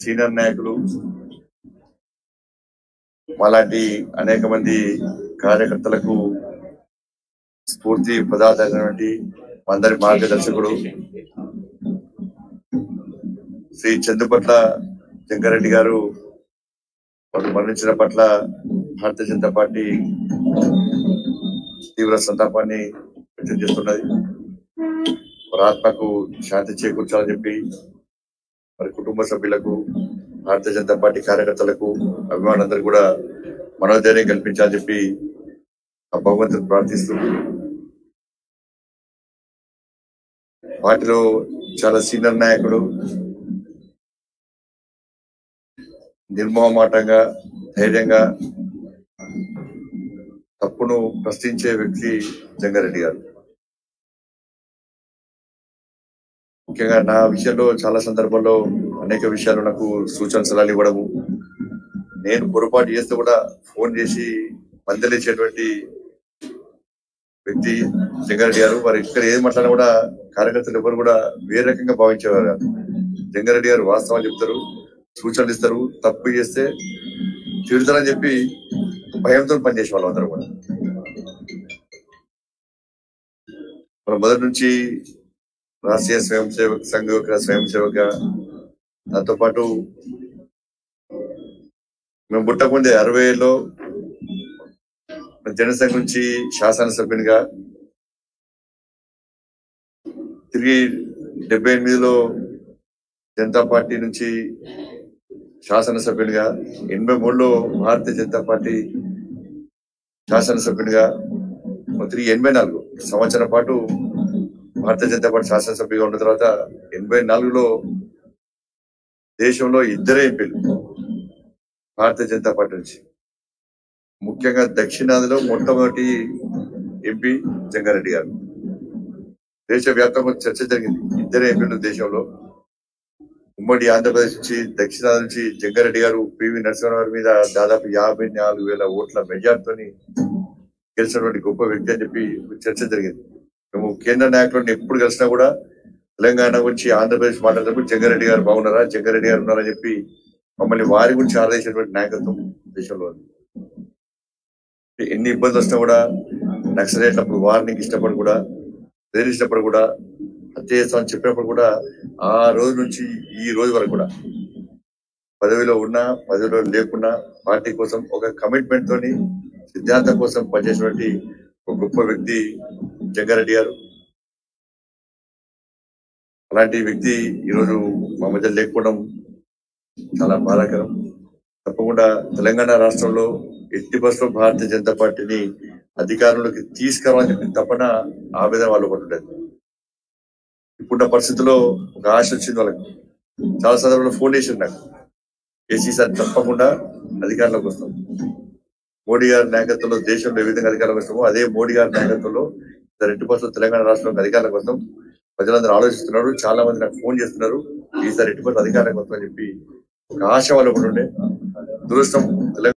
Senior నాయకులు మాలాంటి అనేక మంది కార్యకర్తలకు స్ఫూర్తి ప్రదాతమైనటువంటి అందరి మార్గదర్శకుడు శ్రీ చందుపట్ల జంగారెడ్డి గారు వారు మరణించిన పట్ల భారతీయ జనతా పార్టీ తీవ్ర సంతాపాన్ని వ్యక్తం చేస్తున్నది. వారి ఆత్మకు శాంతి చేకూర్చాలని చెప్పి మరి కుటుంబ సభ్యులకు భారతీయ జనతా పార్టీ కార్యకర్తలకు అభిమానులందరూ కూడా మనోధైర్యం కల్పించాలని చెప్పి ఆ భగవంతుని ప్రార్థిస్తూ పార్టీలో చాలా సీనియర్ నాయకుడు నిర్మోహమాటంగా ధైర్యంగా తప్పును ప్రశ్నించే వ్యక్తి జంగారెడ్డి గారు. ముఖ్యంగా నా విషయంలో చాలా సందర్భాల్లో అనేక విషయాలు నాకు సూచన సలహాలు ఇవ్వడము. నేను పొరపాటు చేస్తే కూడా ఫోన్ చేసి మందలించేటువంటి వ్యక్తి జంగారెడ్డి గారు వారు ఇక్కడ ఏది మాట్లాడినా కూడా కార్యకర్తలు ఎవరు కూడా వేరే రకంగా భావించేవారు జంగారెడ్డి గారు వాస్తవాలు చెప్తారు సూచనలు ఇస్తారు తప్పు చేస్తే తిడతారని చెప్పి భయంతో పనిచేసే వాళ్ళు అందరూ కూడా. మన మొదటి నుంచి రాష్ట్రీయ స్వయం సేవక సంఘ యొక్క స్వయం సేవక దాంతో పాటు మేము పుట్టకముందే అరవైలో జనసంఘ నుంచి శాసనసభ్యునిగా తిరిగి డెబ్బై ఎనిమిదిలో జనతా పార్టీ నుంచి శాసనసభ్యునిగా ఎనభై మూడులో భారతీయ జనతా పార్టీ శాసనసభ్యునిగా తిరిగి ఎనభై నాలుగు సంవత్సరం పాటు భారతీయ జనతా పార్టీ శాసనసభ్యుగా ఉన్న తర్వాత ఎనభై నాలుగులో దేశంలో ఇద్దరే ఎంపీలు భారతీయ జనతా పార్టీ నుంచి. ముఖ్యంగా దక్షిణాదిలో మొట్టమొదటి ఎంపీ జంగారెడ్డి గారు. దేశవ్యాప్తంగా చర్చ జరిగింది. ఇద్దరే ఎంపీలు దేశంలో. ఉమ్మడి ఆంధ్రప్రదేశ్ నుంచి దక్షిణాది నుంచి జంగారెడ్డి గారు పివి నరసింహారావు మీద దాదాపు యాభై నాలుగు వేల ఓట్ల మెజార్టీతో గెలిచినటువంటి గొప్ప వ్యక్తి అని చెప్పి చర్చ జరిగింది. కేంద్ర నాయకులను ఎప్పుడు కలిసినా కూడా తెలంగాణ గురించి ఆంధ్రప్రదేశ్ మాట్లాడేటప్పుడు జంగారెడ్డి గారు బాగున్నారా జంగారెడ్డి గారు ఉన్నారని చెప్పి మమ్మల్ని వారి గురించి ఆరాధించినటువంటి నాయకత్వం దేశంలో ఎన్ని ఇబ్బందులు వచ్చినా కూడా నక్సలేటప్పుడు వారిని ఇష్టపడి కూడా బెదిరించినప్పుడు కూడా హత్య చేస్తామని చెప్పినప్పుడు కూడా ఆ రోజు నుంచి ఈ రోజు వరకు కూడా పదవిలో ఉన్నా పదవిలో లేకున్నా పార్టీ కోసం ఒక కమిట్మెంట్ తోని సిద్ధాంతం కోసం పనిచేసినటువంటి ఒక గొప్ప వ్యక్తి జంగారెడ్డి గారు. అలాంటి వ్యక్తి ఈరోజు మా మధ్య లేకపోవడం చాలా బాధాకరం. తప్పకుండా తెలంగాణ రాష్ట్రంలో ఎట్టి బస్సులో భారతీయ జనతా పార్టీని అధికారంలోకి తీసుకురావాలని చెప్పిన తపన ఆవేదన వాళ్ళు ఒకటి ఉండేది. ఇప్పుడున్న పరిస్థితుల్లో ఒక ఆశ వచ్చింది వాళ్ళకి. చాలా సందర్భంలో ఫోన్ చేసింది నాకు. ఏసీ సార్ తప్పకుండా అధికారంలోకి వస్తాం మోడీ గారి నాయకత్వంలో దేశంలో ఏ విధంగా అధికారంలోకి వస్తామో అదే మోడీ గారి నాయకత్వంలో రెడ్డి బస్సులో తెలంగాణ రాష్ట్రంలో అధికారంలోకి వస్తాం. ప్రజలందరూ ఆలోచిస్తున్నారు. చాలా మంది నాకు ఫోన్ చేస్తున్నారు. ఈసారి ఎటువంటి అధికారం కొత్త చెప్పి ఒక ఆశ వాళ్ళు ఒకటి ఉండే. దురదృష్టం.